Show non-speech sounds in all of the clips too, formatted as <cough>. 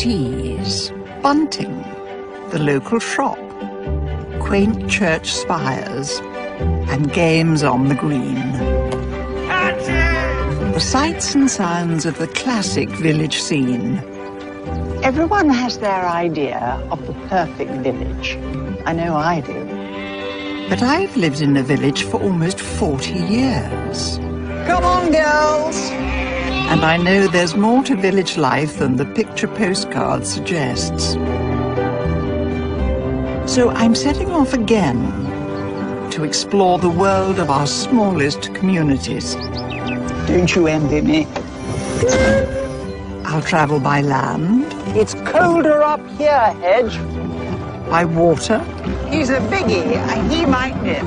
teas, bunting, the local shop, quaint church spires, and games on the green. The sights and sounds of the classic village scene. Everyone has their idea of the perfect village. I know I do. But I've lived in a village for almost 40 years. Come on, girls! And I know there's more to village life than the picture postcard suggests. So I'm setting off again to explore the world of our smallest communities. Don't you envy me? I'll travel by land. It's colder up here, Hedge. By water. He's a biggie. He might live.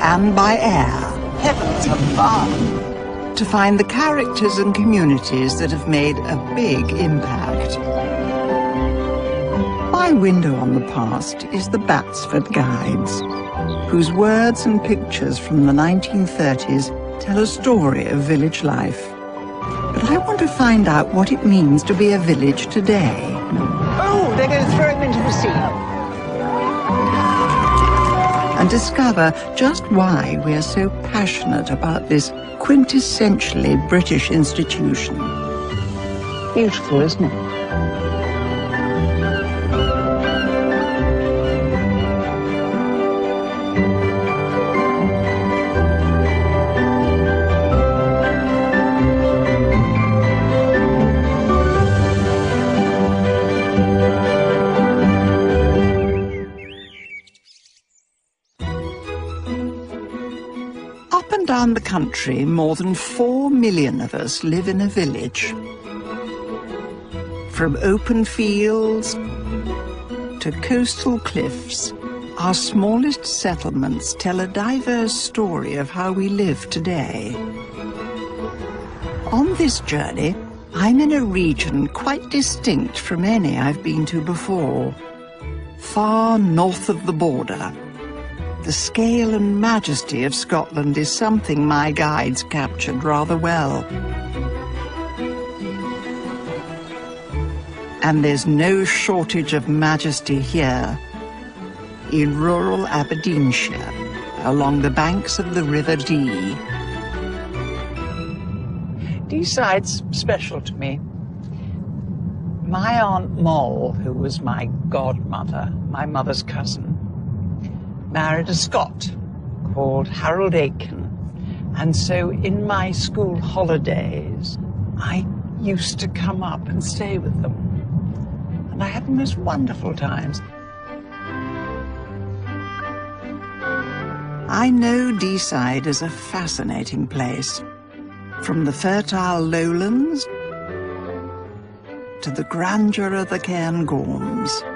and by air. Heavens above. To find the characters and communities that have made a big impact. My window on the past is the Batsford Guides, whose words and pictures from the 1930s tell a story of village life. But I want to find out what it means to be a village today. Oh, they're going to throw him into the sea. And discover just why we are so passionate about this quintessentially British institution. Beautiful, isn't it? The country, more than four million of us live in a village. From open fields to coastal cliffs, our smallest settlements tell a diverse story of how we live today. On this journey, I'm in a region quite distinct from any I've been to before, far north of the border. The scale and majesty of Scotland is something my guides captured rather well. And there's no shortage of majesty here, in rural Aberdeenshire, along the banks of the River Dee. Deeside's special to me. My Aunt Moll, who was my godmother, my mother's cousin, married a Scot called Harold Aiken. And so in my school holidays, I used to come up and stay with them. And I had the most wonderful times. I know Deeside is a fascinating place. From the fertile lowlands to the grandeur of the Cairngorms.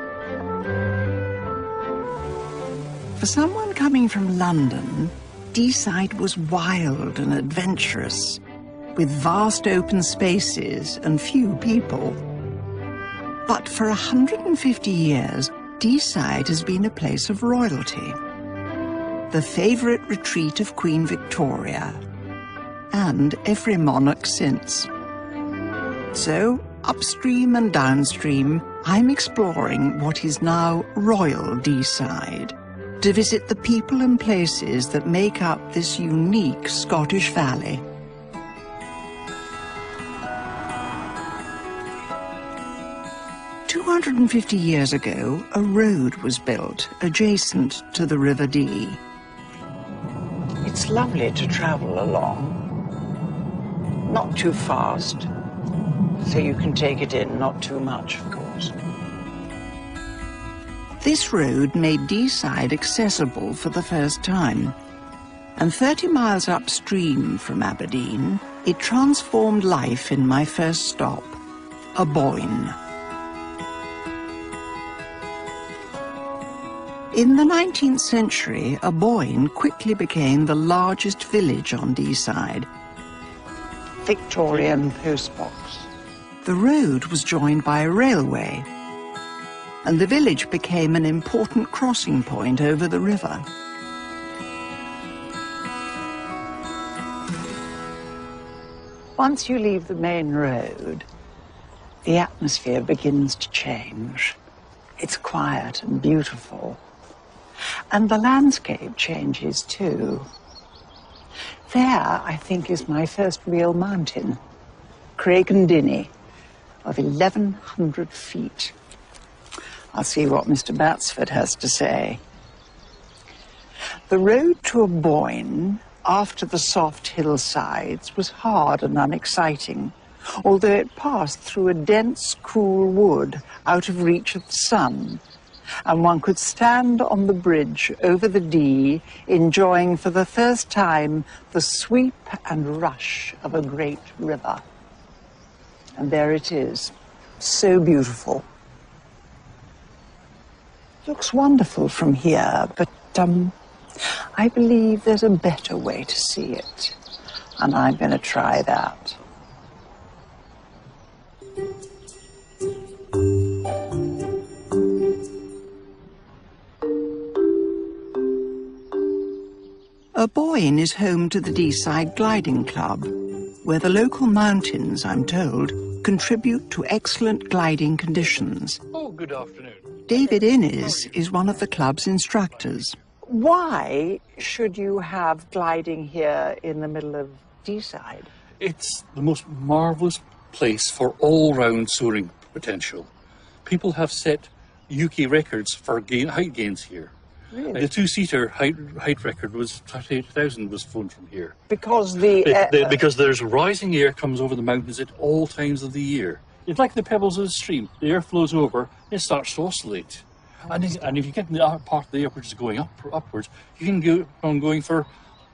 For someone coming from London, Deeside was wild and adventurous, with vast open spaces and few people. But for 150 years, Deeside has been a place of royalty, the favourite retreat of Queen Victoria, and every monarch since. So, upstream and downstream, I'm exploring what is now Royal Deeside to visit the people and places that make up this unique Scottish valley. Two hundred and fifty years ago, a road was built adjacent to the River Dee. It's lovely to travel along. Not too fast, so you can take it in, not too much, of course. This road made Deeside accessible for the first time. And 30 miles upstream from Aberdeen, it transformed life in my first stop, Aboyne. In the 19th century, Aboyne quickly became the largest village on Deeside. Victorian postbox. The road was joined by a railway, and the village became an important crossing point over the river. Once you leave the main road, the atmosphere begins to change. It's quiet and beautiful. And the landscape changes too. There, I think, is my first real mountain, Craigendinnie, of 1,100 feet. I'll see what Mr. Batsford has to say. The road to Aboyne, after the soft hillsides, was hard and unexciting, although it passed through a dense, cool wood out of reach of the sun and one could stand on the bridge over the Dee, enjoying for the first time the sweep and rush of a great river. And there it is, so beautiful. Looks wonderful from here, but um, I believe there's a better way to see it, and I'm going to try that. Aboyne is home to the Deeside Gliding Club, where the local mountains, I'm told, contribute to excellent gliding conditions. Oh, good afternoon. David Innes is one of the club's instructors. Why should you have gliding here in the middle of Deeside? It's the most marvellous place for all-round soaring potential. People have set UK records for gain, height gains here. Really? The two-seater height, height record was 38,000 was flown from here. Because the, Be- uh, the- because there's rising air comes over the mountains at all times of the year. It's like the pebbles of a stream. The air flows over, it starts to oscillate. Oh, and, if- and if you get in the upper part of the air which is going up, upwards, you can go on going for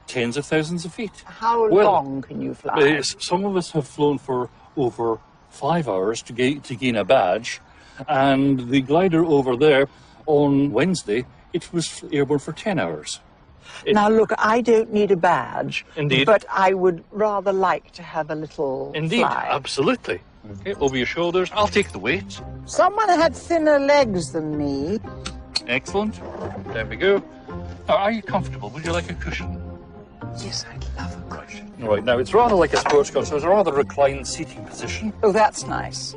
tens of thousands of feet. how well, long can you fly? Some of us have flown for over five hours to, ga- to gain a badge, and the glider over there on Wednesday, it was airborne for 10 hours. it- now, look, I don't need a badge. Indeed. But I would rather like to have a little Indeed, fly. absolutely. Okay, over your shoulders. I'll take the weight. Someone had thinner legs than me. Excellent. There we go. Now, are you comfortable? Would you like a cushion? Yes, I'd love a cushion. All right, now it's rather like a sports car, so it's a rather reclined seating position. Oh, that's nice.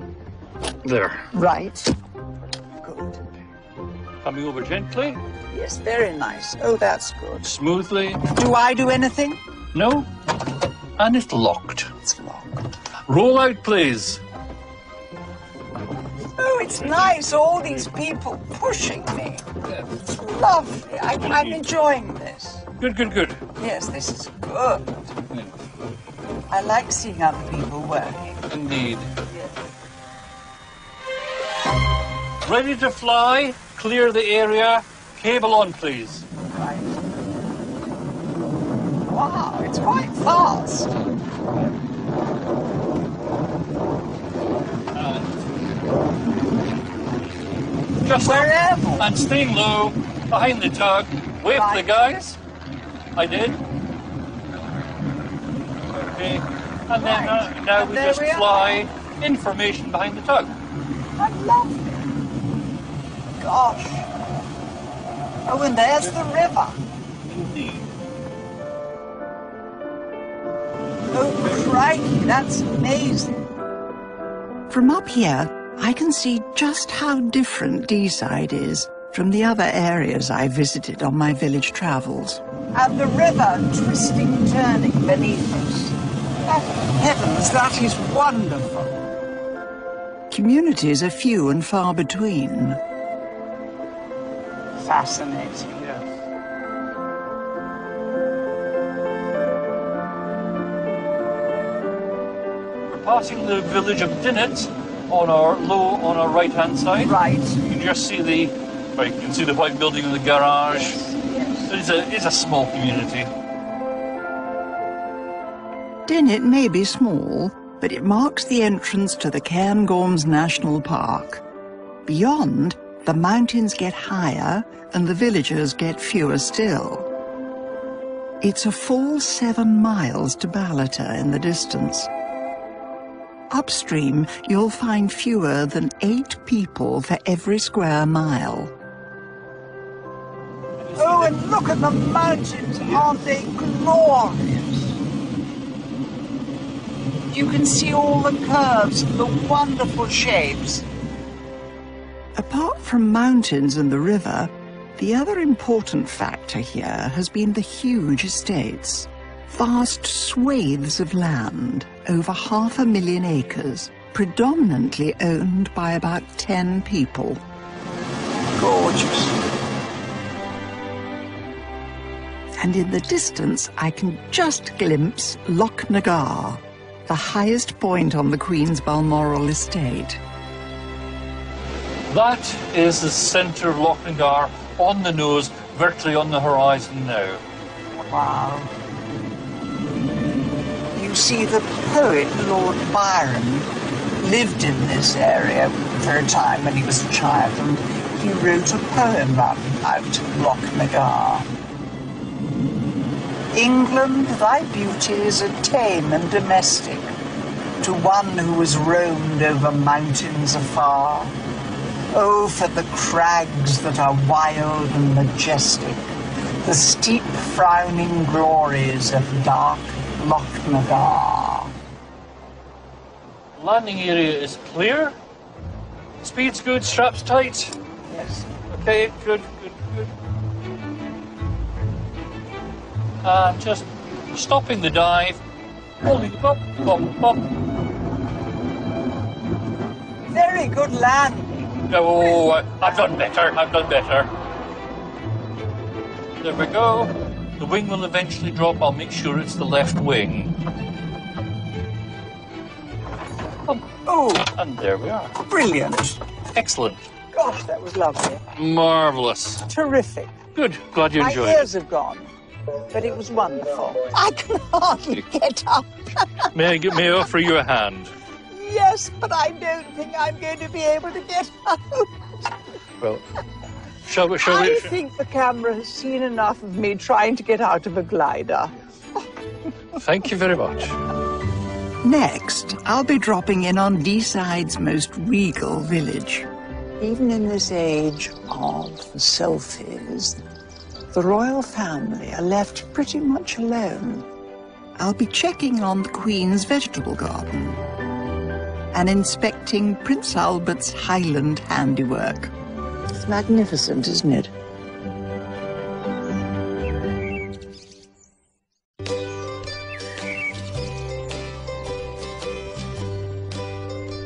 There. Right. Good. Coming over gently, Yes, very nice. Oh, that's good. smoothly. Do I do anything? No. And it's locked. It's locked. Roll out, please. Oh, it's nice. All these people pushing me. It's lovely. I, I'm enjoying this. Good, good, good. Yes, this is good. I like seeing other people working. Indeed. Ready to fly? Clear the area. Cable on, please. Right. Wow, it's quite fast. Just Wherever. And staying low, behind the tug. Wave to the guys. I did. Okay. And then uh, now And we just we are. fly information behind the tug. I love it. Gosh. Oh, and there's the river. Indeed. Oh, crikey, that's amazing. From up here, I can see just how different Deeside is from the other areas I visited on my village travels. And the river twisting, turning beneath us. Oh, heavens, that is wonderful. Communities are few and far between. Fascinating. Yes. We're passing the village of Dinnet on our low on our right hand side. Right. You can just see the right, you can see the white building in the garage. Yes. It's a it's a small community. Dinnet may be small, but it marks the entrance to the Cairngorms National Park. Beyond, the mountains get higher and the villagers get fewer still. It's a full seven miles to Ballater in the distance. Upstream, you'll find fewer than eight people for every square mile. Oh, and look at the mountains. Aren't they glorious? You can see all the curves and the wonderful shapes. Apart from mountains and the river, the other important factor here has been the huge estates. Vast swathes of land, over half a million acres, predominantly owned by about 10 people. Gorgeous. And in the distance, I can just glimpse Lochnagar, the highest point on the Queen's Balmoral estate. That is the centre of Lochnagar on the nose, virtually on the horizon now. Wow. You see, the poet Lord Byron lived in this area for a time when he was a child, and he wrote a poem about Loch Nagar. England, thy beauties are tame and domestic, to one who has roamed over mountains afar. Oh, for the crags that are wild and majestic, the steep frowning glories of dark Lochnagar. Landing area is clear. Speed's good, straps tight. Yes. Okay, good, good, good. Uh, just stopping the dive, holding up, up, up. Very good landing. Oh, I- I've done better, I've done better. There we go. The wing will eventually drop. I'll make sure it's the left wing. Oh. oh, And there we are. brilliant. Excellent. Gosh, that was lovely. Marvellous. Terrific. Good. Glad you My enjoyed it. ears have gone, but it was wonderful. I can hardly get up. <laughs> May I, may I offer you a hand? Yes, but I don't think I'm going to be able to get up. Well, shall we? Shall I we? think the camera has seen enough of me trying to get out of a glider. Thank you very much. Next, I'll be dropping in on Deeside's most regal village. Even in this age of selfies, the royal family are left pretty much alone. I'll be checking on the Queen's vegetable garden and inspecting Prince Albert's Highland handiwork. It's magnificent, isn't it?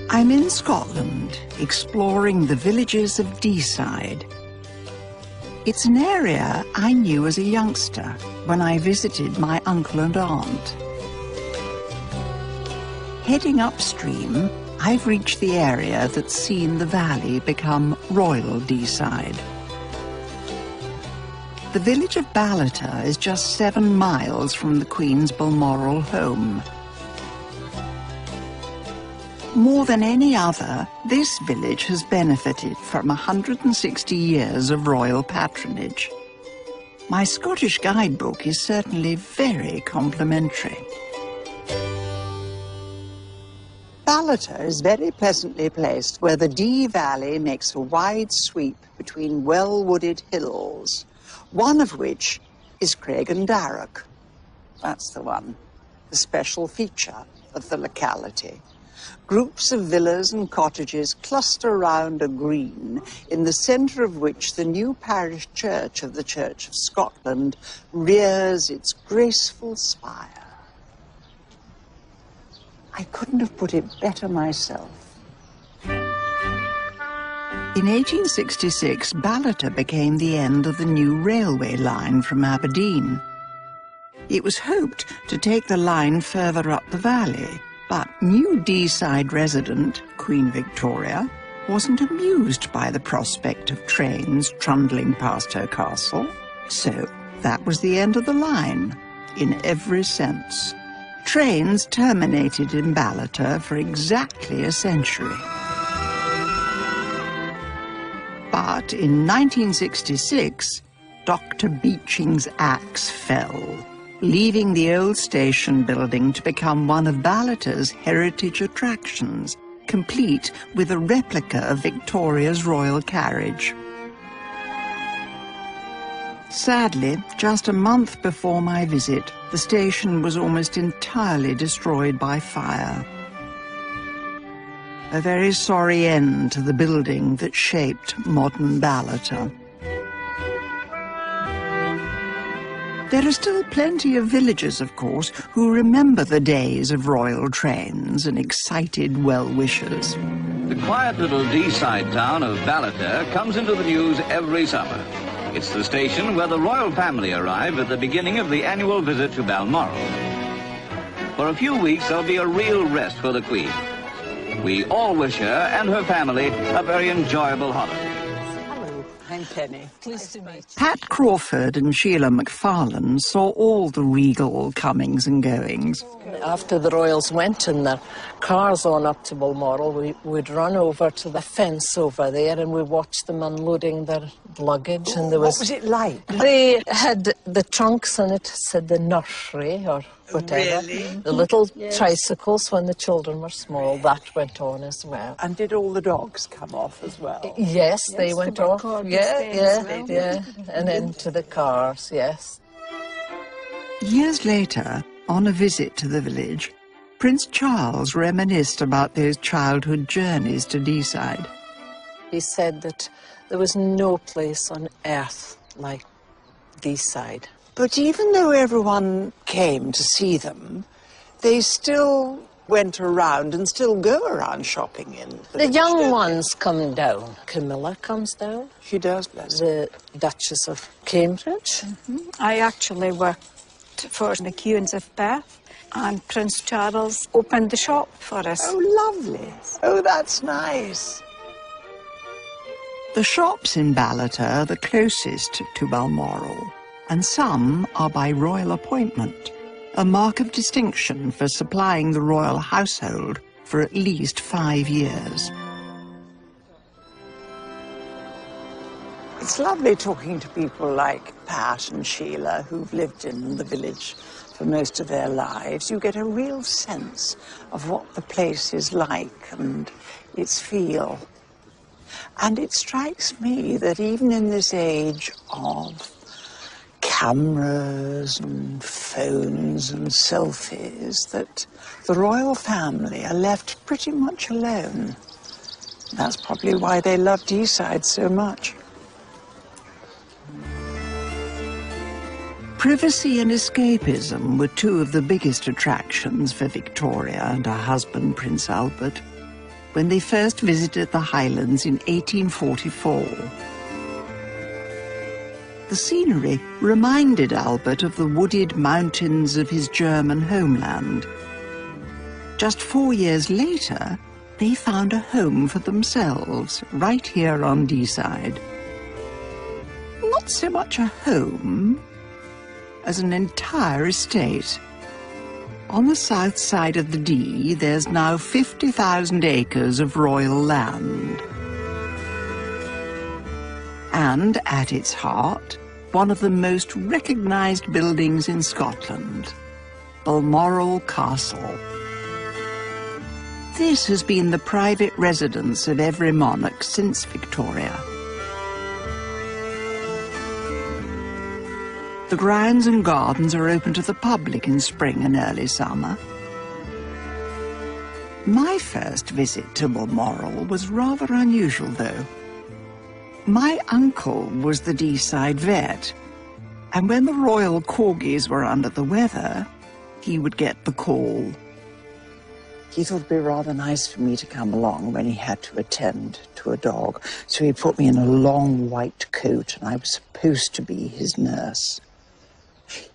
I'm in Scotland, exploring the villages of Deeside. It's an area I knew as a youngster when I visited my uncle and aunt. Heading upstream, I've reached the area that's seen the valley become Royal Deeside. The village of Ballater is just seven miles from the Queen's Balmoral home. More than any other, this village has benefited from 160 years of royal patronage. My Scottish guidebook is certainly very complimentary. Ballater is very pleasantly placed where the Dee Valley makes a wide sweep between well-wooded hills, one of which is Craigendarroch. That's the one, the special feature of the locality. Groups of villas and cottages cluster round a green, in the centre of which the new parish church of the Church of Scotland rears its graceful spire. I couldn't have put it better myself. In 1866, Ballater became the end of the new railway line from Aberdeen. It was hoped to take the line further up the valley, but new Deeside resident, Queen Victoria, wasn't amused by the prospect of trains trundling past her castle. So that was the end of the line, in every sense. Trains terminated in Ballater for exactly a century. But in 1966, Dr. Beeching's axe fell, leaving the old station building to become one of Ballater's heritage attractions, complete with a replica of Victoria's royal carriage. Sadly, just a month before my visit, the station was almost entirely destroyed by fire. A very sorry end to the building that shaped modern Ballater. There are still plenty of villagers, of course, who remember the days of royal trains and excited well-wishers. The quiet little Deeside town of Ballater comes into the news every summer. It's the station where the royal family arrive at the beginning of the annual visit to Balmoral. For a few weeks, there'll be a real rest for the Queen. We all wish her and her family a very enjoyable holiday. I'm Penny. Pleased to meet you. Pat Crawford and Sheila McFarlane saw all the regal comings and goings. After the royals went in their cars on up to Balmoral, we would run over to the fence over there and we watched them unloading their luggage. And there was, What was it like? They had the trunks and it said the nursery or whatever. Really? The little tricycles when the children were small, that went on as well. And did all the dogs come off as well? Yes, they Yes, went they off. corgis Yeah, yeah, well. yeah. And into the cars, yes. Years later, on a visit to the village, Prince Charles reminisced about those childhood journeys to Deeside. He said that there was no place on earth like Deeside. But even though everyone came to see them, they still went around and still go around shopping in The village, young don't they? ones come down. Camilla comes down. She does, bless her. The Duchess of Cambridge. Mm-hmm. I actually worked for the Queens of Bath, and Prince Charles opened the shop for us. Oh, lovely. Oh, that's nice. The shops in Ballater are the closest to Balmoral, and some are by royal appointment, a mark of distinction for supplying the royal household for at least five years. It's lovely talking to people like Pat and Sheila who've lived in the village for most of their lives. You get a real sense of what the place is like and its feel. And it strikes me that even in this age of cameras and phones and selfies, that the royal family are left pretty much alone. That's probably why they loved Deeside so much. Privacy and escapism were two of the biggest attractions for Victoria and her husband, Prince Albert, when they first visited the Highlands in 1844. The scenery reminded Albert of the wooded mountains of his German homeland. Just four years later, they found a home for themselves right here on Deeside. Not so much a home as an entire estate. On the south side of the Dee, there's now 50,000 acres of royal land. And at its heart, one of the most recognised buildings in Scotland, Balmoral Castle. This has been the private residence of every monarch since Victoria. The grounds and gardens are open to the public in spring and early summer. My first visit to Balmoral was rather unusual, though. My uncle was the Deeside vet, and when the royal corgis were under the weather, he would get the call. He thought it'd be rather nice for me to come along when he had to attend to a dog. So he put me in a long white coat, and I was supposed to be his nurse.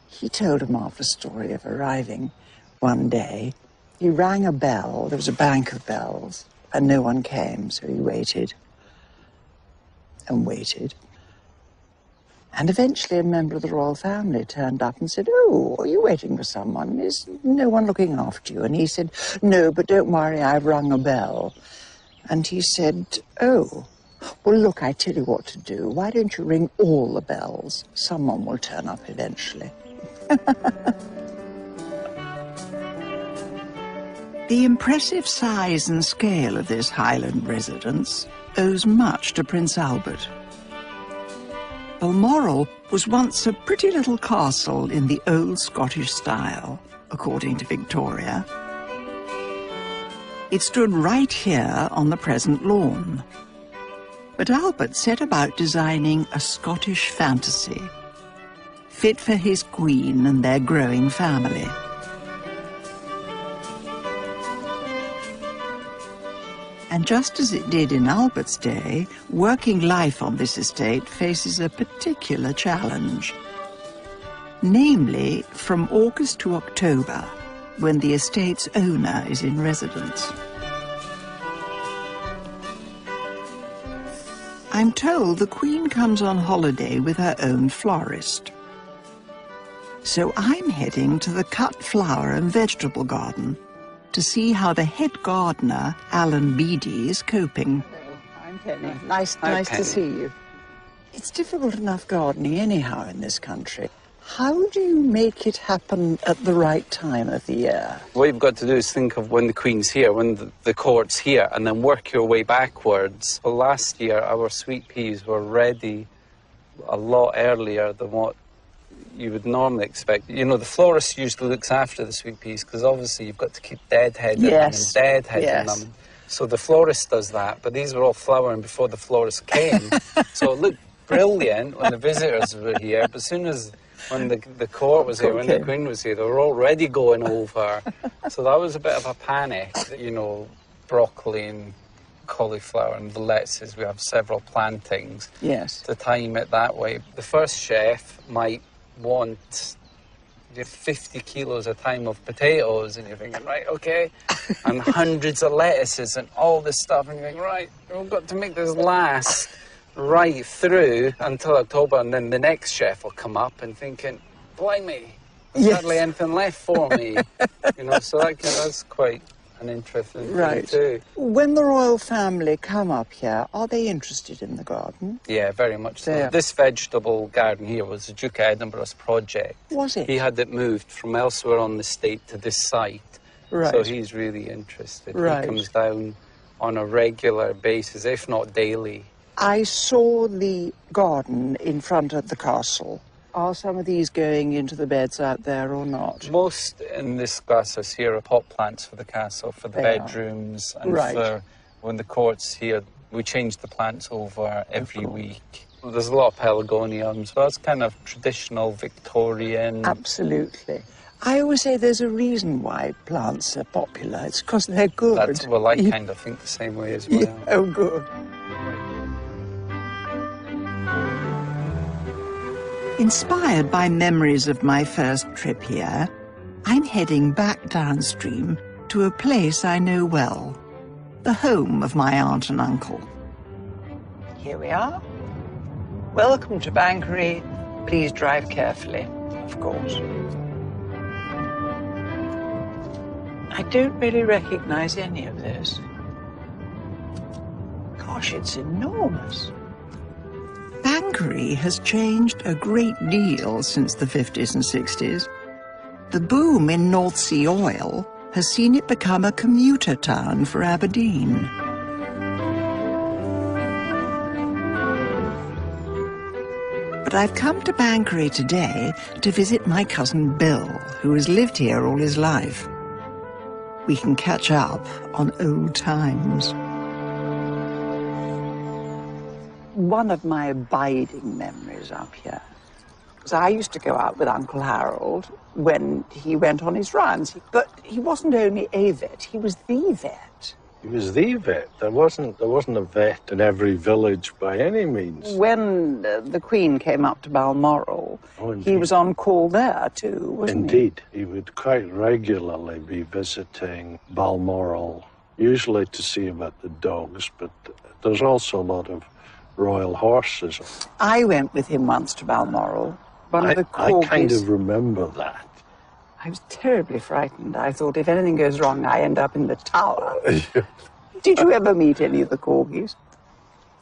He told a marvelous story of arriving one day. He rang a bell, there was a bank of bells, and no one came, so he waited and waited. And eventually a member of the royal family turned up and said, Oh, are you waiting for someone? Is no one looking after you? And he said, No, but don't worry, I've rung a bell. And he said, Oh, well, look, I tell you what to do. Why don't you ring all the bells? Someone will turn up eventually. <laughs> The impressive size and scale of this Highland residence owes much to Prince Albert. Balmoral was once a pretty little castle in the old Scottish style, according to Victoria. It stood right here on the present lawn. But Albert set about designing a Scottish fantasy, fit for his queen and their growing family. And just as it did in Albert's day, working life on this estate faces a particular challenge. Namely, from August to October, when the estate's owner is in residence. I'm told the Queen comes on holiday with her own florist. So I'm heading to the cut flower and vegetable garden to see how the head gardener, Alan Beattie, is coping. I'm Penny. Nice, Hi, nice Penny. to see you. It's difficult enough gardening anyhow in this country. How do you make it happen at the right time of the year? What you've got to do is think of when the Queen's here, when the, the court's here, and then work your way backwards. Well, last year, our sweet peas were ready a lot earlier than what you would normally expect. You know, the florist usually looks after the sweet peas because obviously you've got to keep deadheading Yes. them and deadheading Yes. them. So the florist does that, but these were all flowering before the florist came. <laughs> so it looked brilliant when the visitors were here, but as soon as when the, the court was here, when the Queen was here, they were already going over. so that was a bit of a panic, you know, broccoli and cauliflower and the lettuces, we have several plantings Yes. to time it that way. The first chef might want you 50 kilos a time of potatoes, and you're thinking, right, okay, and <laughs> hundreds of lettuces and all this stuff, and you're thinking, right, we've got to make this last right through until October, and then the next chef will come up and thinking, blimey, there's Yes. hardly anything left for me. you know, so that, that's quite an interesting thing Right. too. When the royal family come up here, are they interested in the garden? Yeah, very much so. There. This vegetable garden here was the Duke of Edinburgh's project. Was it? He had it moved from elsewhere on the estate to this site. Right. So he's really interested. Right. He comes down on a regular basis, if not daily. I saw the garden in front of the castle. Are some of these going into the beds out there or not? Most in this glasshouse here are pot plants for the castle, for the They are. bedrooms, and Right. for when the court's here. We change the plants over every week. There's a lot of pelargoniums, but that's kind of traditional Victorian. Absolutely. I always say there's a reason why plants are popular. It's because they're good. That's, well, I kind of think the same way as <laughs> well. Yeah, oh, good. Inspired by memories of my first trip here, I'm heading back downstream to a place I know well, the home of my aunt and uncle. Here we are. Welcome to Banchory. Please drive carefully, of course. I don't really recognize any of this. Gosh, it's enormous. Banchory has changed a great deal since the 50s and 60s. The boom in North Sea oil has seen it become a commuter town for Aberdeen. But I've come to Banchory today to visit my cousin Bill, who has lived here all his life. We can catch up on old times. One of my abiding memories up here was I used to go out with Uncle Harold when he went on his rounds. But he wasn't only a vet, he was the vet. He was the vet. There wasn't there wasn't a vet in every village by any means. When uh, the Queen came up to Balmoral, Oh, he was on call there too, wasn't he? Indeed, he would quite regularly be visiting Balmoral, usually to see about the dogs, but there's also a lot of royal horses. I went with him once to Balmoral. One I, of the corgis. I kind of remember that. I was terribly frightened. I thought if anything goes wrong, I end up in the tower. <laughs> Did you ever meet any of the corgis?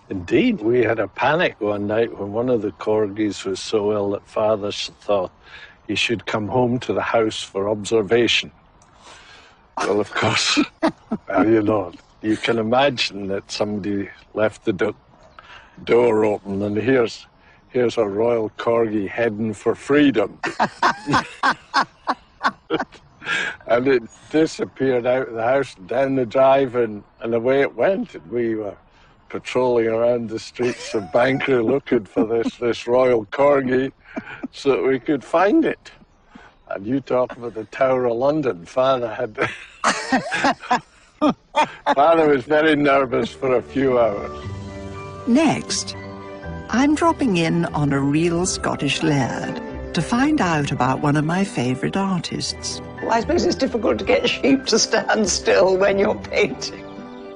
Indeed, we had a panic one night when one of the corgis was so ill that father thought he should come home to the house for observation. Well, of course, <laughs> well, you know, you can imagine that somebody left the do- door open and here's here's a royal corgi heading for freedom. <laughs> and it disappeared out of the house, down the drive, and, and away it went. And we were patrolling around the streets of Banchory looking for this, this royal corgi so that we could find it. And you talk about the Tower of London. Father had. <laughs> Father was very nervous for a few hours. Next, I'm dropping in on a real Scottish laird to find out about one of my favourite artists. Well, I suppose it's difficult to get sheep to stand still when you're painting.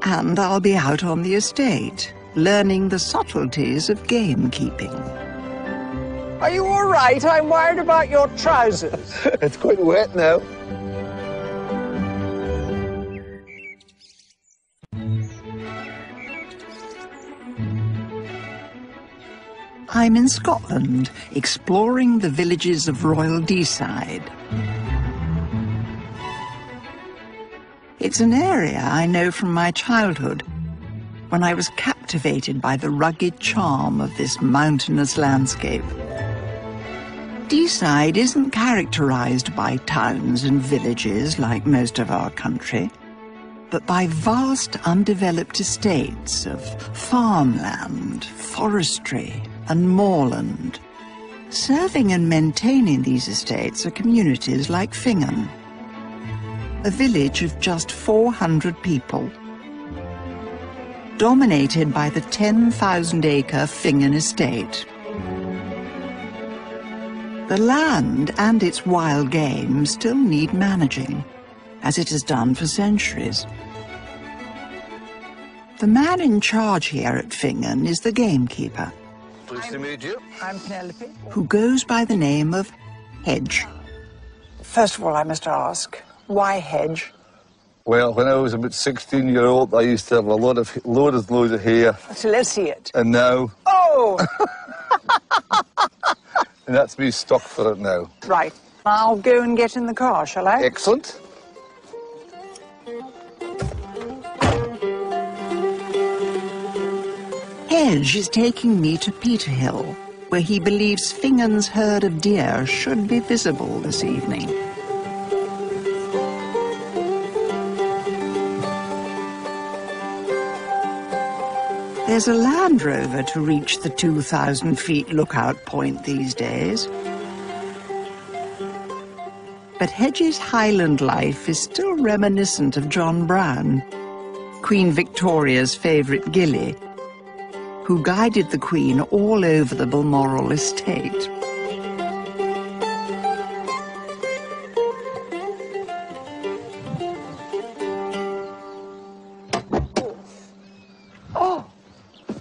And I'll be out on the estate, learning the subtleties of gamekeeping. Are you all right? I'm worried about your trousers. <laughs> it's quite wet now. I'm in Scotland, exploring the villages of Royal Deeside. It's an area I know from my childhood, when I was captivated by the rugged charm of this mountainous landscape. Deeside isn't characterized by towns and villages like most of our country, but by vast undeveloped estates of farmland, forestry, and moorland. Serving and maintaining these estates are communities like Finzean, a village of just 400 people, dominated by the 10,000-acre Finzean estate. The land and its wild game still need managing, as it has done for centuries. The man in charge here at Finzean is the gamekeeper, Pleased to meet you. I'm Penelope. who goes by the name of Hedge. First of all, I must ask, why hedge? Well, when I was about 16 year old, I used to have a lot of load of loads of hair, So let's see it. and now, Oh, <laughs> and that's me stuck for it now. right. I'll go and get in the car, shall I? Excellent. Hedge is taking me to Peterhill, where he believes Finzean's herd of deer should be visible this evening. There's a Land Rover to reach the 2,000 feet lookout point these days. But Hedge's Highland life is still reminiscent of John Brown, Queen Victoria's favourite gilly, who guided the Queen all over the Balmoral estate. Oh,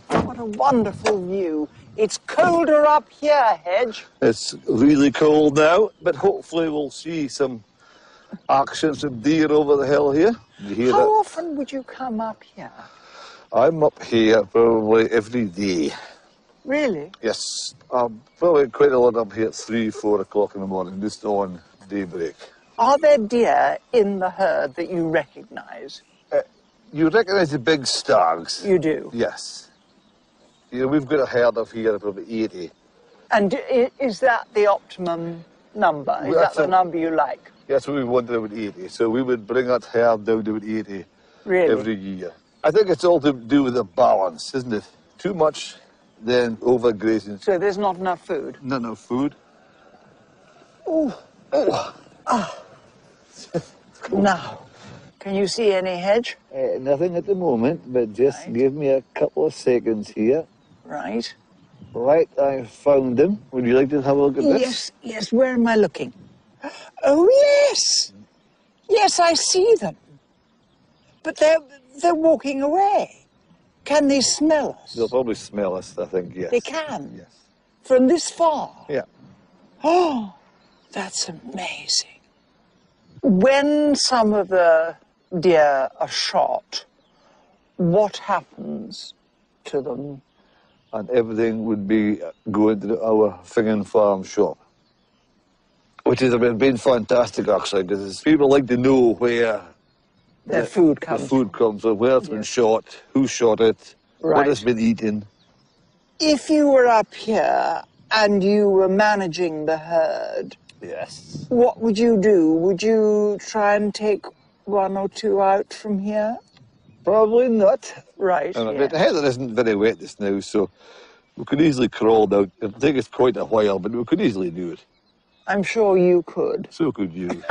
what a wonderful view. It's colder up here, Hedge. It's really cold now, but hopefully we'll see some action, some deer over the hill here. You hear How that? often would you come up here? I'm up here probably every day. Really? Yes, I'm probably quite a lot up here at three, four o'clock in the morning, just on daybreak. Are there deer in the herd that you recognise? Uh, you recognise the big stags? You do. Yes. You know, we've got a herd of here of probably 80. And is that the optimum number? Is Well, that the a- number you like? What we wanted about 80. So we would bring that herd down to about 80 Really? every year. I think it's all to do with the balance, isn't it? Too much, then overgrazing. So there's not enough food? Not enough food. Oh, oh, ah! Now, can you see any hedge? Uh, nothing at the moment, but just Right. give me a couple of seconds here. Right. Right, I found them. Would you like to have a look at this? Yes, yes. Where am I looking? Oh, yes. Yes, I see them. But they're, they're walking away. Can they smell us? They'll probably smell us, I think, yes. They can? Yes. From this far? Yeah. Oh, that's amazing. When some of the deer are shot, what happens to them? And everything would be going to our Finzean Farm shop. Which has been fantastic, actually, because people like to know where Their food comes. the food comes from, where it's been shot, who shot it, what Right. it's been eaten. If you were up here and you were managing the herd, Yes. what would you do? Would you try and take one or two out from here? Probably not. Right. And yeah. The heather isn't very wet just now, so we could easily crawl down. It'll take us quite a while, but we could easily do it. I'm sure you could. So could you. <laughs>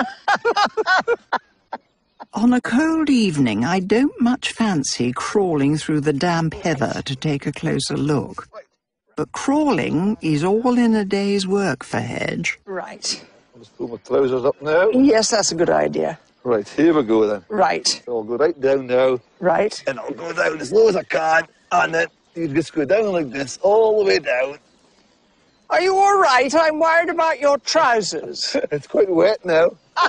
On a cold evening, I don't much fancy crawling through the damp heather to take a closer look. But crawling is all in a day's work for Hedge. Right. I'll just pull my trousers up now. Yes, that's a good idea. Right, here we go then. Right. So I'll go right down now, Right. and I'll go down as low as I can, and then you just go down like this, all the way down. Are you all right? I'm worried about your trousers. <laughs> It's quite wet now. <laughs>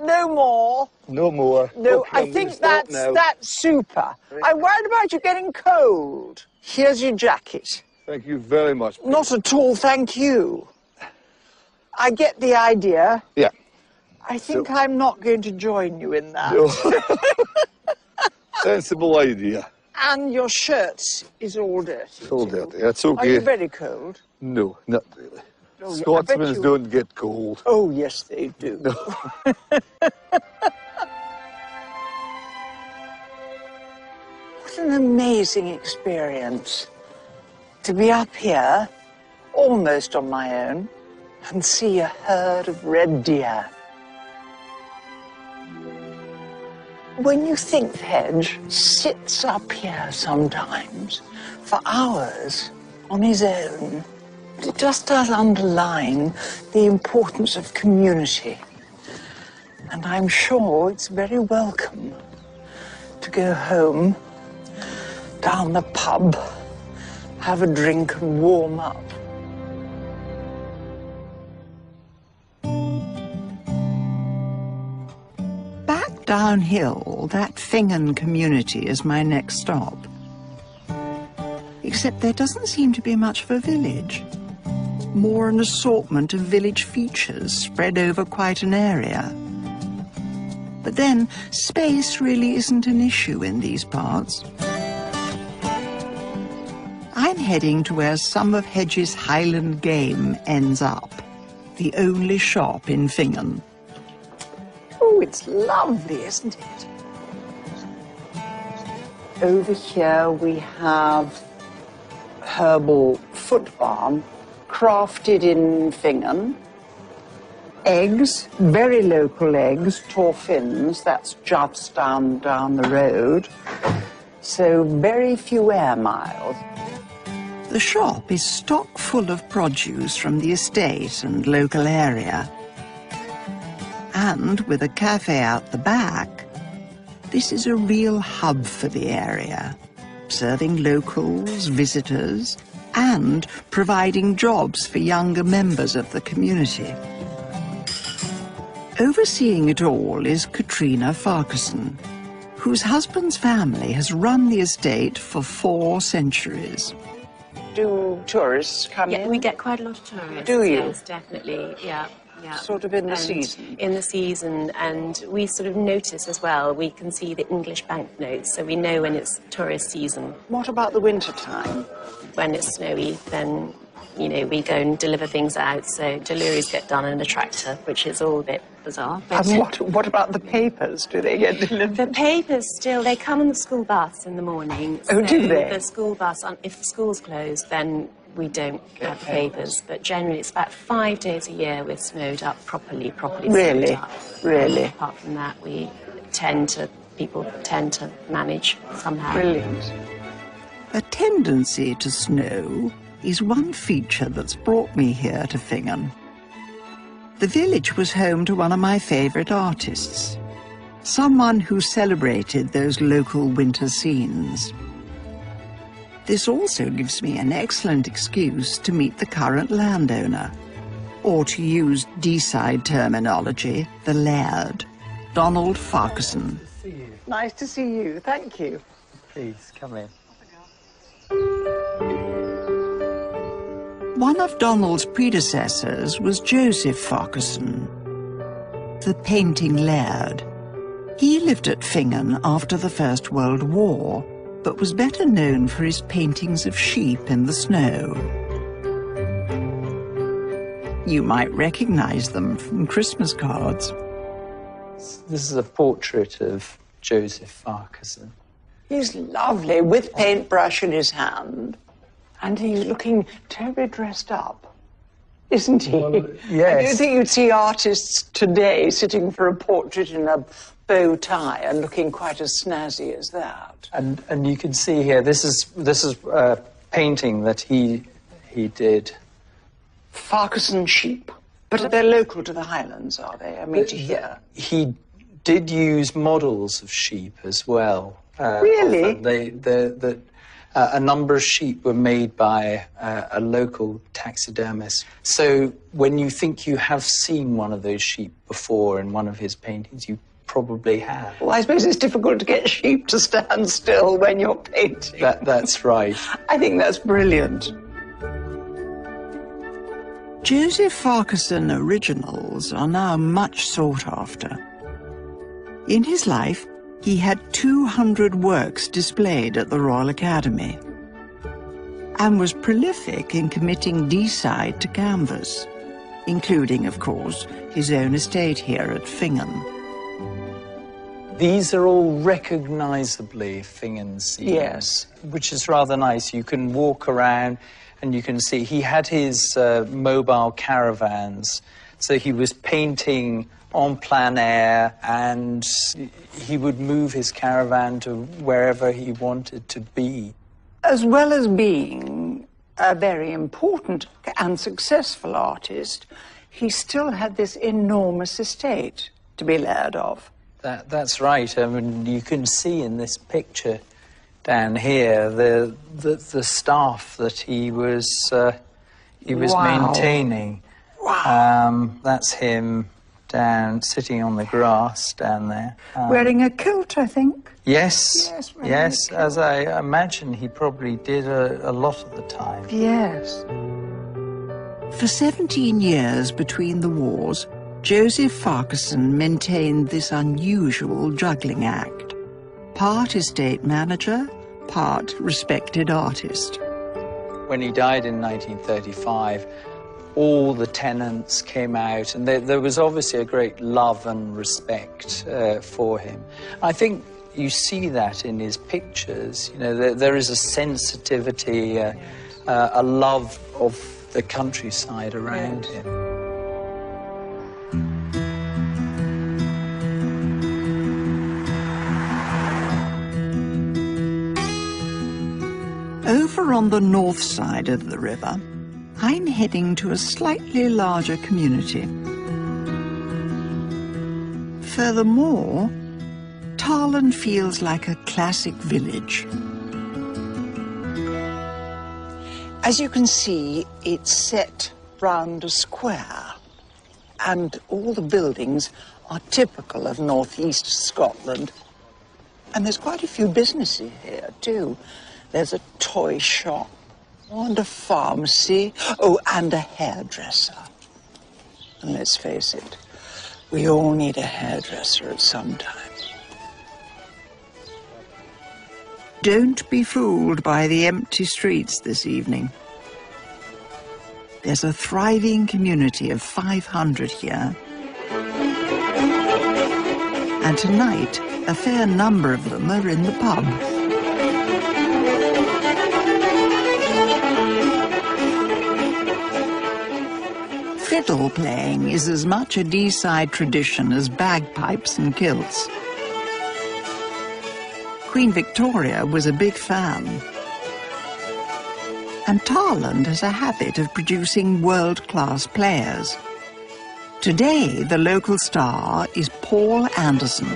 No more. No more. No, I think that's that's super. I'm worried about you getting cold. Here's your jacket. Thank you very much. Not at all, thank you. I get the idea. Yeah. I think I'm not going to join you in that. No. <laughs> Sensible idea. And your shirt is all dirty. All dirty. That's okay. Are you very cold? No, not really. Oh, yeah, I bet Scotsmen you- don't get cold. Oh, yes, they do. <laughs> what an amazing experience to be up here, almost on my own, and see a herd of red deer. When you think the Hedge sits up here sometimes for hours on his own, it just does underline the importance of community. And I'm sure it's very welcome to go home, down the pub, have a drink and warm up. Back downhill, that Finzean community is my next stop. Except there doesn't seem to be much of a village. More an assortment of village features spread over quite an area. But then, space really isn't an issue in these parts. I'm heading to where some of Hedges' Highland game ends up. The only shop in Finzean. Oh, it's lovely, isn't it? Over here we have herbal foot balm, crafted in Finzean. Eggs, very local eggs, Torphins, that's just down, down the road. So very few air miles. The shop is stock full of produce from the estate and local area. And with a cafe out the back, this is a real hub for the area, serving locals, visitors, and providing jobs for younger members of the community. Overseeing it all is Katrina Farquharson, whose husband's family has run the estate for four centuries. Do tourists come Yeah, in? we get quite a lot of tourists. Do you? Yes, definitely. Yeah. Yeah. Sort of in the And season? In the season, and we sort of notice as well. We can see the English banknotes, so we know when it's tourist season. What about the winter time? When it's snowy, then you know we go and deliver things out. So deliveries get done in a tractor, which is all a bit bizarre. but- And what, what about the papers? Do they get delivered? The papers still, they come in the school bus in the morning. Oh, do they? The school bus, um, if the school's closed, then we don't have the papers. But generally, it's about five days a year we're snowed up properly, properly Really? snowed up. Really? Apart from that, we tend to, people tend to manage somehow. Brilliant. A tendency to snow is one feature that's brought me here to Finzean. The village was home to one of my favourite artists, someone who celebrated those local winter scenes. This also gives me an excellent excuse to meet the current landowner, or to use Deeside terminology, the laird, Donald Farquharson. Nice to see you. Thank you. Please, come in. One of Donald's predecessors was Joseph Farquharson, the painting laird. He lived at Finzean after the First World War but was better known for his paintings of sheep in the snow. You might recognize them from Christmas cards. This is a portrait of Joseph Farquharson. He's lovely with paintbrush in his hand. And he's looking terribly dressed up, isn't he? Well, I don't think you'd see artists today sitting for a portrait in a bow tie and looking quite as snazzy as that. And and you can see here this is this is a painting that he he did. Farquharson sheep. But they're local to the Highlands, are they? I mean, to here. He did use models of sheep as well. Uh, Really? They the the. Uh, a number of sheep were made by uh, a local taxidermist. So when you think you have seen one of those sheep before in one of his paintings, you probably have. Well, I suppose it's difficult to get <laughs> sheep to stand still when you're painting. That, that's right. I think that's brilliant. Joseph Farquharson originals are now much sought after. In his life, he had 200 works displayed at the Royal Academy and was prolific in committing Deeside to canvas, including, of course, his own estate here at Finzean. These are all recognizably Finzean scenes. Yes. Which is rather nice. You can walk around and you can see he had his uh, mobile caravans. So he was painting on plein air and he would move his caravan to wherever he wanted to be. As well as being a very important and successful artist, he still had this enormous estate to be laird of. That, that's right. I mean, you can see in this picture down here the the, the staff that he was uh, he was Wow. maintaining. Um, that's him down sitting on the grass down there. Um, Wearing a kilt, I think. yes, Yes, yes. As I imagine, he probably did a, a lot of the time. Yes. For 17 years between the wars, Joseph Farquharson maintained this unusual juggling act. Part estate manager, part respected artist. When he died in 1935, all the tenants came out, and there, there was obviously a great love and respect uh, for him. I think you see that in his pictures. You know, there, there is a sensitivity, uh, uh, a love of the countryside around him. Over on the north side of the river, I'm heading to a slightly larger community. Furthermore, Tarland feels like a classic village. As you can see, it's set round a square, and all the buildings are typical of northeast Scotland. And there's quite a few businesses here, too. There's a toy shop, and a pharmacy, oh, and a hairdresser. And let's face it, we all need a hairdresser at some time. Don't be fooled by the empty streets this evening. There's a thriving community of 500 here. And tonight, a fair number of them are in the pub. Fiddle playing is as much a Deeside tradition as bagpipes and kilts. Queen Victoria was a big fan. And Tarland has a habit of producing world-class players. Today, the local star is Paul Anderson.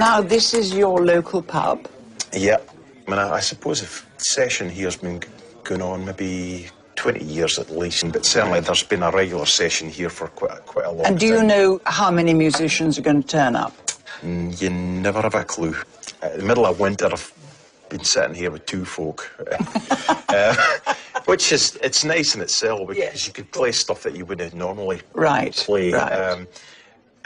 Now, this is your local pub. Yeah, I mean, I, I suppose if session here's been going on maybe 20 years at least, but certainly there's been a regular session here for quite, a- quite a long time. And do you know how many musicians are going to turn up? Mm, You never have a clue. Uh, in the middle of winter, I've been sitting here with two folk. <laughs> uh, <laughs> Which is it's nice in itself because Yes. you could play stuff that you wouldn't normally Right, play. right. Um,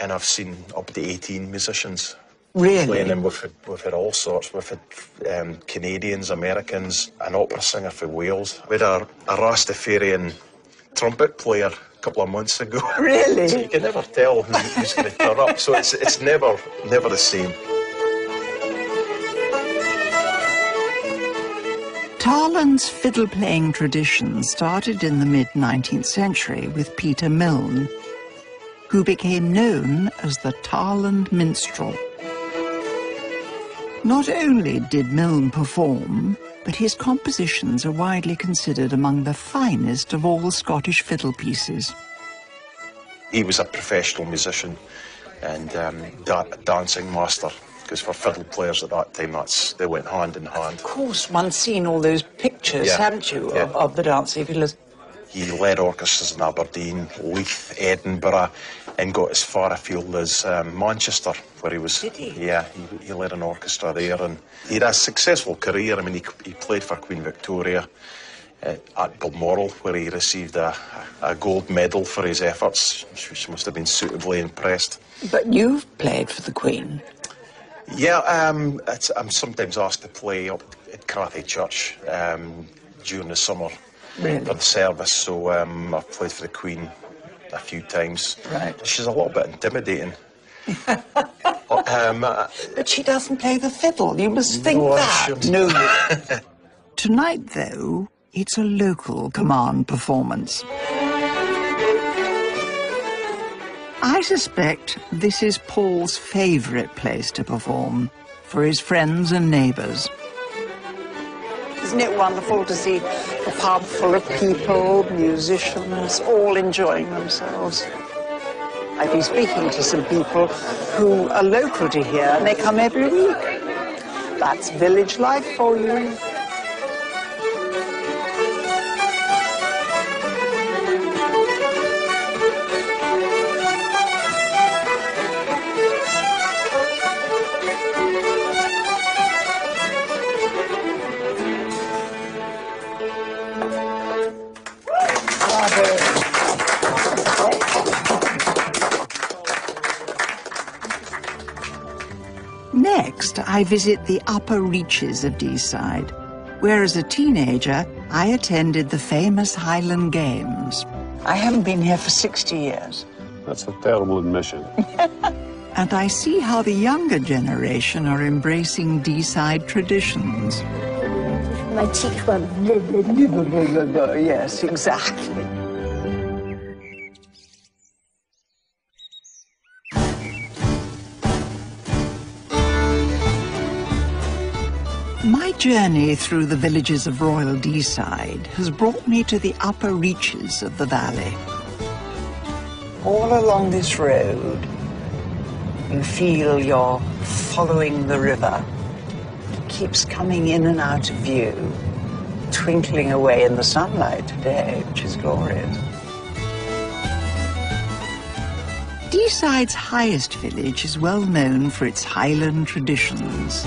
and I've seen up to 18 musicians Really? playing, and we've had, we've had all sorts. We've had um, Canadians, Americans, an opera singer from Wales. We had a, a Rastafarian trumpet player a couple of months ago. <laughs> Really? so you can never tell who, who's going to turn up. So it's it's never never the same. Tarland's fiddle playing tradition started in the mid 19th century with Peter Milne, who became known as the Tarland Minstrel. Not only did Milne perform, but his compositions are widely considered among the finest of all Scottish fiddle pieces. He was a professional musician and um, da- dancing master. Because for fiddle players at that time, that's they went hand in hand. Of course, one's seen all those pictures, Yeah. haven't you, Yeah. of, of the dancing fiddlers? He led orchestras in Aberdeen, Leith, Edinburgh, and got as far afield as um, Manchester, where he was. Did he? Yeah, he, he led an orchestra there, and he had a successful career. I mean, he, he played for Queen Victoria uh, at Balmoral, where he received a, a gold medal for his efforts. She must have been suitably impressed. But you've played for the Queen. Yeah, um, it's, I'm sometimes asked to play up at Crathie Church um, during the summer Really? for the service. So um, I've played for the Queen a few times. Right. She's a little bit intimidating. <laughs> um, uh, But she doesn't play the fiddle. You must think No, that. <laughs> No. Tonight, though, it's a local command performance. I suspect this is Paul's favourite place to perform for his friends and neighbours. Isn't it wonderful to see a pub full of people, musicians, all enjoying themselves? I've been speaking to some people who are local to here and they come every week. That's village life for you. Next, I visit the upper reaches of Deeside, where as a teenager I attended the famous Highland Games. I haven't been here for 60 years. That's a terrible admission. <laughs> And I see how the younger generation are embracing Deeside traditions. My cheeks were Yes, exactly. Journey through the villages of Royal Deeside has brought me to the upper reaches of the valley. All along this road, you feel you're following the river. It keeps coming in and out of view, twinkling away in the sunlight today, which is glorious. Deeside's highest village is well known for its Highland traditions.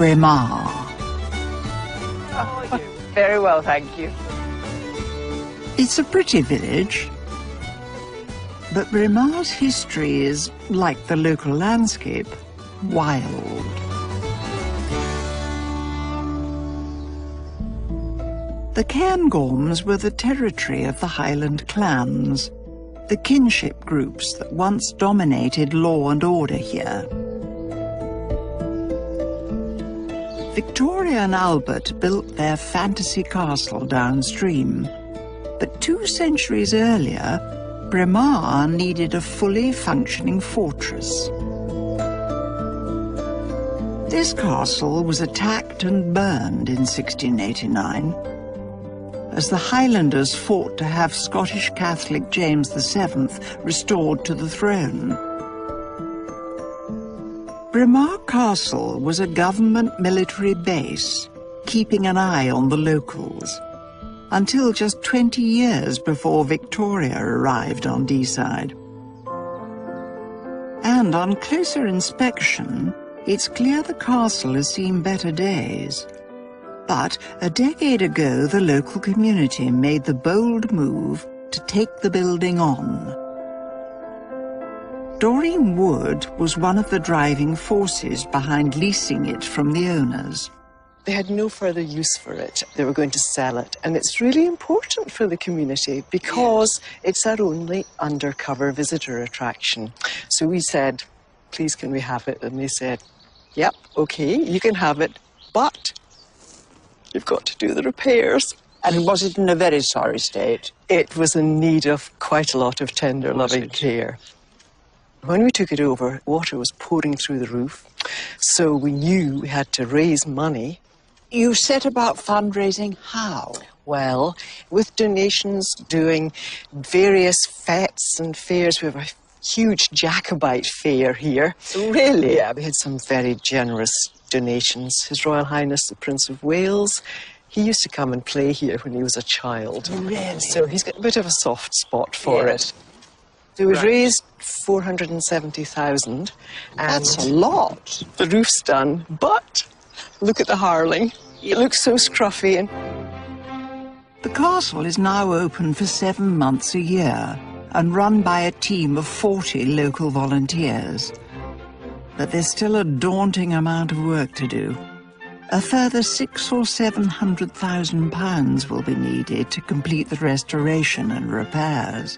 Braemar. Very well, thank you. It's a pretty village, but Braemar's history is, like the local landscape, wild. The Cairngorms were the territory of the Highland clans, the kinship groups that once dominated law and order here. Victoria and Albert built their fantasy castle downstream, but two centuries earlier, Braemar needed a fully functioning fortress. This castle was attacked and burned in 1689 as the Highlanders fought to have Scottish Catholic James VII restored to the throne. Braemar Castle was a government military base, keeping an eye on the locals, until just 20 years before Victoria arrived on Deeside. And on closer inspection, it's clear the castle has seen better days. But a decade ago, the local community made the bold move to take the building on. Doreen Wood was one of the driving forces behind leasing it from the owners. They had no further use for it. They were going to sell it. And it's really important for the community because it's our only undercover visitor attraction. So we said, please, can we have it? And they said, yep, okay, you can have it, but you've got to do the repairs. And was it in a very sorry state? It was in need of quite a lot of tender, loving care. When we took it over, water was pouring through the roof, so we knew we had to raise money. You set about fundraising how? Well, with donations, doing various fetes and fairs. We have a huge Jacobite fair here. Really? Yeah, we had some very generous donations. His Royal Highness the Prince of Wales, he used to come and play here when he was a child. Really? So he's got a bit of a soft spot for Yes. it. So we Right. raised 470,000. That's a lot. The roof's done, but look at the Harling. It looks so scruffy and The castle is now open for seven months a year and run by a team of 40 local volunteers. But there's still a daunting amount of work to do. A further six or seven hundred thousand pounds will be needed to complete the restoration and repairs.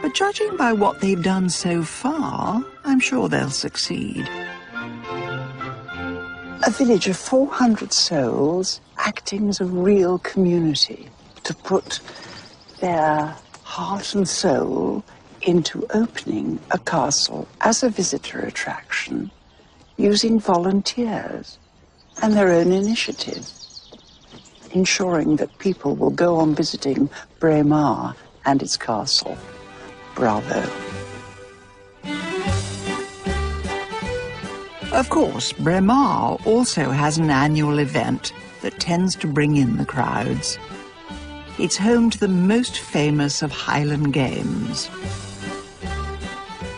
But judging by what they've done so far, I'm sure they'll succeed. A village of 400 souls acting as a real community to put their heart and soul into opening a castle as a visitor attraction using volunteers and their own initiative, ensuring that people will go on visiting Braemar and its castle. Bravo. Of course, Braemar also has an annual event that tends to bring in the crowds. It's home to the most famous of Highland games.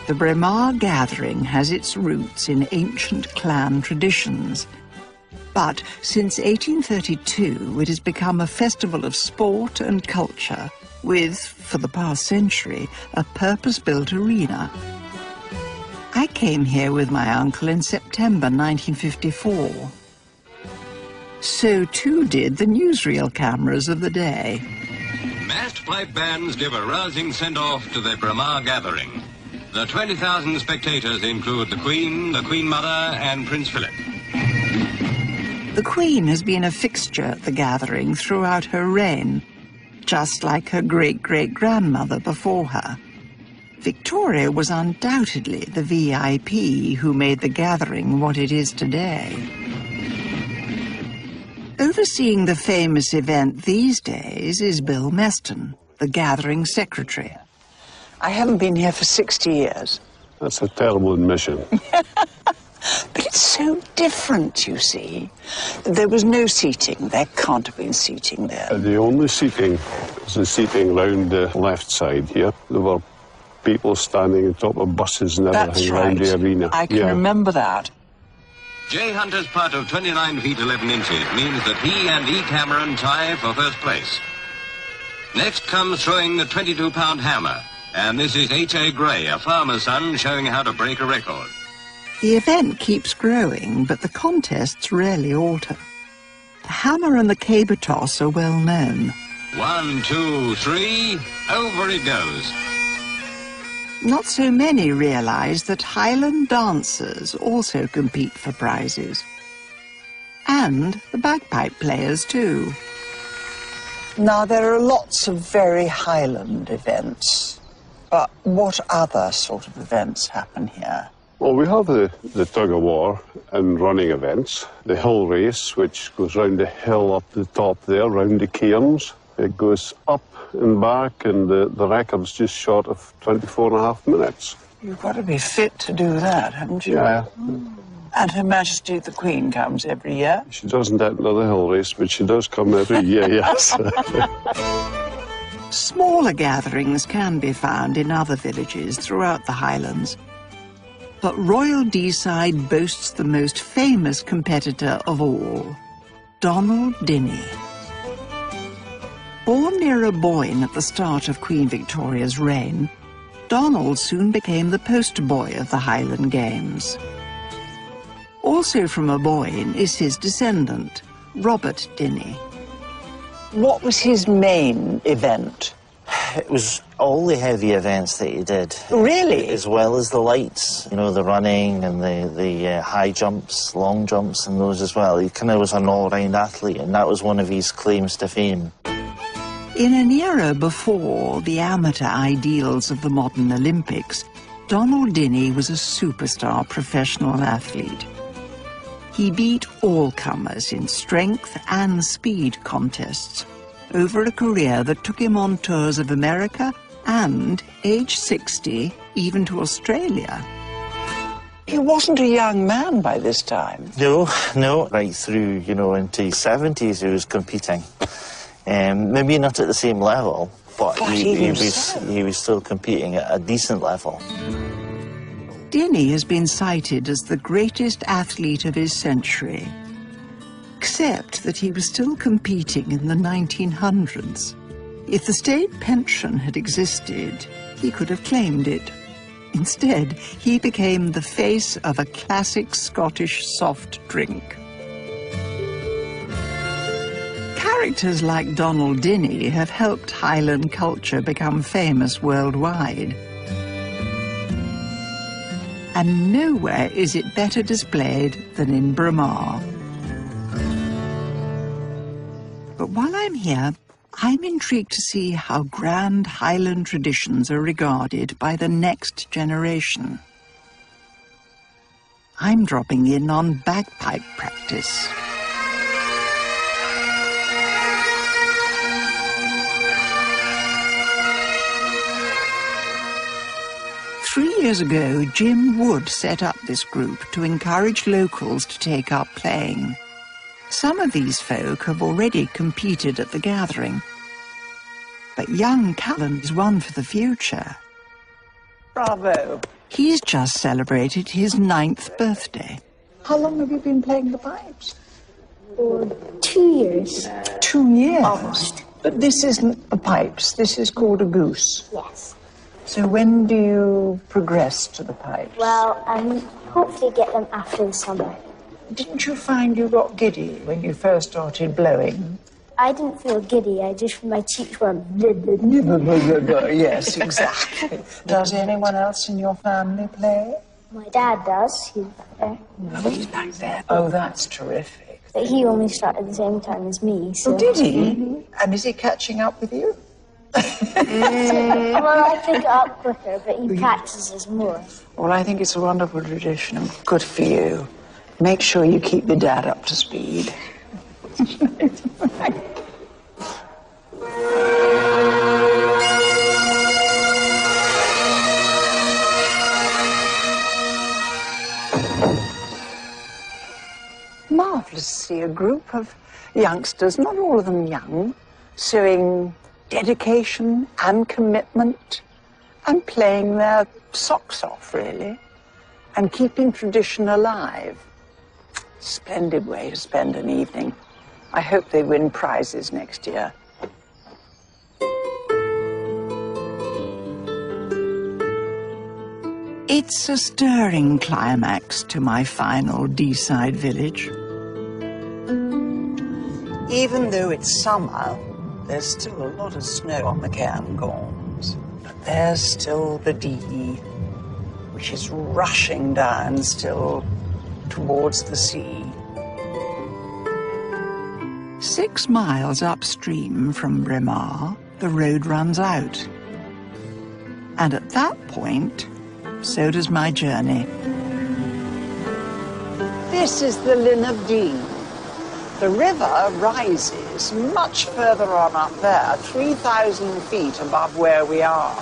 The Braemar Gathering has its roots in ancient clan traditions. But since 1832, it has become a festival of sport and culture with, for the past century, a purpose-built arena. I came here with my uncle in September 1954. So too did the newsreel cameras of the day. Massed pipe bands give a rousing send-off to the Braemar gathering. The 20,000 spectators include the Queen, the Queen Mother, and Prince Philip. The Queen has been a fixture at the gathering throughout her reign, just like her great-great-grandmother before her. Victoria was undoubtedly the VIP who made the gathering what it is today. Overseeing the famous event these days is Bill Meston, the gathering secretary. I haven't been here for 60 years. That's a terrible admission. <laughs> But it's so different, you see. There was no seating. There can't have been seating there. Uh, The only seating was the seating round the left side here. There were people standing on top of buses and That's everything right. round the arena. I can yeah. remember that. Jay Hunter's putt of 29 feet 11 inches means that he and E. Cameron tie for first place. Next comes throwing the 22-pound hammer. And this is H.A. Gray, a farmer's son, showing how to break a record. The event keeps growing, but the contests rarely alter. The hammer and the caber toss are well known. One, two, three, over it goes. Not so many realise that Highland dancers also compete for prizes. And the bagpipe players too. Now, there are lots of very Highland events. But what other sort of events happen here? Well, we have the, the tug of war and running events, the hill race, which goes round the hill up the top there, round the cairns. It goes up and back, and the, the record's just short of 24 and a half minutes. You've got to be fit to do that, haven't you? Yeah. And Her Majesty the Queen comes every year. She doesn't enter the hill race, but she does come every year, <laughs> yes. Smaller gatherings can be found in other villages throughout the Highlands. But Royal Deeside boasts the most famous competitor of all, Donald Dinnie. Born near Aboyne at the start of Queen Victoria's reign, Donald soon became the poster boy of the Highland Games. Also from Aboyne is his descendant, Robert Dinnie. What was his main event? It was all the heavy events that he did. Really? As well as the lights, you know, the running and the, the uh, high jumps, long jumps, and those as well. He kind of was an all round athlete, and that was one of his claims to fame. In an era before the amateur ideals of the modern Olympics, Donald Dinnie was a superstar professional athlete. He beat all comers in strength and speed contests over a career that took him on tours of America and, age 60, even to Australia. He wasn't a young man by this time. No, no, right through, you know, into his 70s he was competing. Um, maybe not at the same level, but, But he, he was, so. he was still competing at a decent level. Dinnie has been cited as the greatest athlete of his century, except that he was still competing in the 1900s. If the state pension had existed, he could have claimed it. Instead, he became the face of a classic Scottish soft drink. Characters like Donald Dinnie have helped Highland culture become famous worldwide. And nowhere is it better displayed than in Braemar. But while I'm here, I'm intrigued to see how grand Highland traditions are regarded by the next generation. I'm dropping in on bagpipe practice. Three years ago, Jim Wood set up this group to encourage locals to take up playing. Some of these folk have already competed at the gathering. But young Callan is one for the future. Bravo. He's just celebrated his ninth birthday. How long have you been playing the pipes? For two years. Two years? Almost. But this isn't the pipes. This is called a goose. Yes. So when do you progress to the pipes? Well, um, hopefully get them after the summer. Didn't you find you got giddy when you first started blowing? I didn't feel giddy. I just my cheeks were. <laughs> yes, exactly. Does anyone else in your family play? My dad does. He's back there. Oh, he's back there. Oh, that's terrific. But he only started the same time as me. So. Oh, did he? And is he catching up with you? Mm, <laughs> well, I pick it up quicker, but he <laughs> practices more. Well, I think it's a wonderful tradition and good for you. Make sure you keep your dad up to speed. <laughs> Marvellous to see a group of youngsters, not all of them young, showing dedication and commitment and playing their socks off, really, and keeping tradition alive. Splendid way to spend an evening. I hope they win prizes next year. It's a stirring climax to my final Deeside village. Even though it's summer, there's still a lot of snow on the Cairngorms. But there's still the Dee, which is rushing down still towards the sea. Six miles upstream from Braemar, the road runs out. And at that point, so does my journey. This is the Linn of Dee. The river rises much further on up there, 3,000 feet above where we are,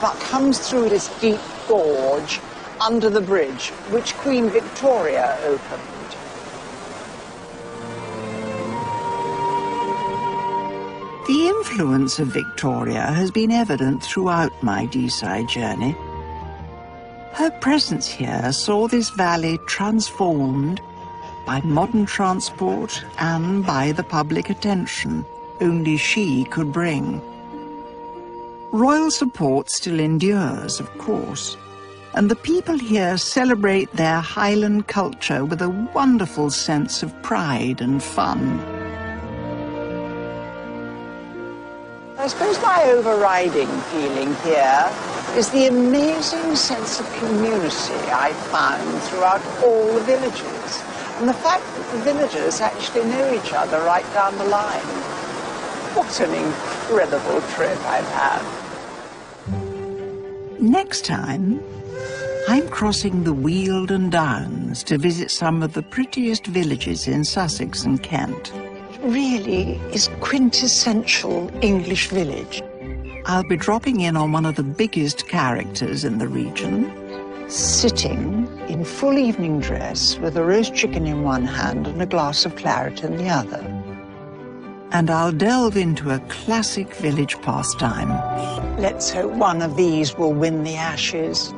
but comes through this deep gorge under the bridge, which Queen Victoria opened. The influence of Victoria has been evident throughout my Deeside journey. Her presence here saw this valley transformed by modern transport and by the public attention only she could bring. Royal support still endures, of course, and the people here celebrate their Highland culture with a wonderful sense of pride and fun. I suppose my overriding feeling here is the amazing sense of community I found throughout all the villages. And the fact that the villagers actually know each other right down the line. What an incredible trip I've had. Next time, I'm crossing the Weald and Downs to visit some of the prettiest villages in Sussex and Kent. Really is quintessential English village. I'll be dropping in on one of the biggest characters in the region. Sitting in full evening dress with a roast chicken in one hand and a glass of claret in the other. And I'll delve into a classic village pastime. Let's hope one of these will win the Ashes.